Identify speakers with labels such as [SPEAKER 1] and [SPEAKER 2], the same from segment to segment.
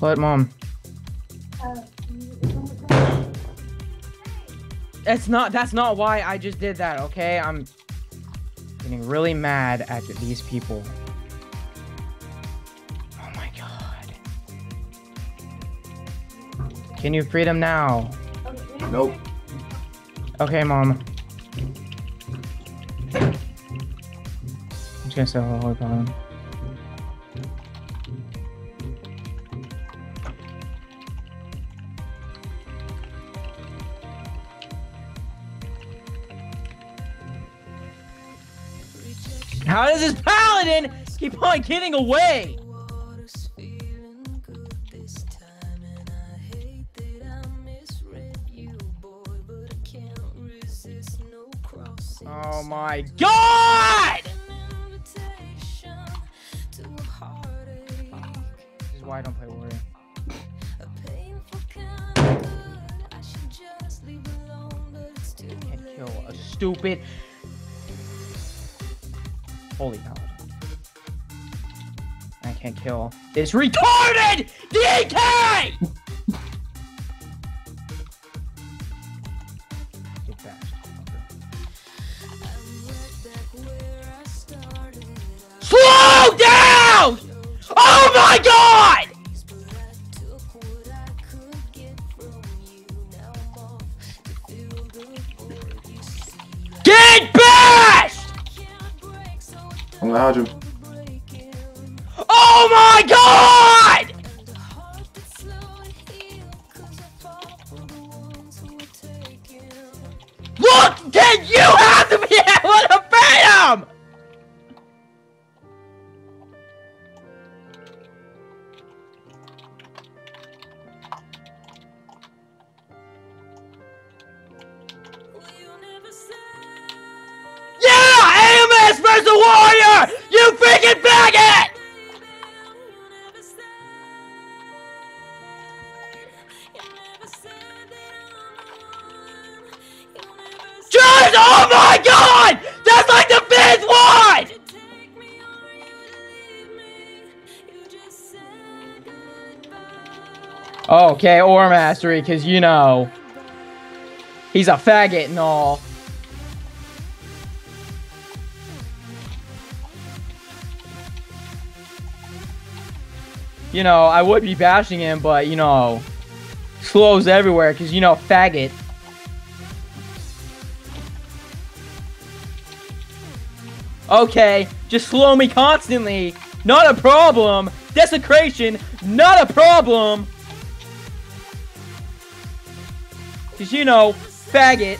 [SPEAKER 1] What, mom? It's not. That's not why I just did that. Okay, I'm getting really mad at these people. Oh my god. Can you free them now?
[SPEAKER 2] Nope.
[SPEAKER 1] Okay, mom. I'm just gonna sell the holy How does this paladin keep on getting away? Oh my god! This is why I don't play Warrior. Can't kill a stupid. Holy paladin. I can't kill this retarded DK! Slow down! Oh my god!
[SPEAKER 2] I'm gonna hide you.
[SPEAKER 1] Oh my god! Look, did you AMS versus Warrior! You freaking faggot! Just, oh my god! That's like the fifth one! Okay, aura mastery, cause you know he's a faggot and all. You know, I would be bashing him, but you know, slows everywhere, cause you know, faggot. Okay, just slow me constantly. Not a problem. Desecration, not a problem. Cause you know, faggot.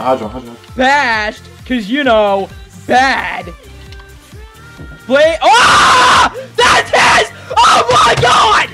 [SPEAKER 2] Hydro,
[SPEAKER 1] Bashed, cause you know, bad. Blade. Oh! That's his! Oh my god!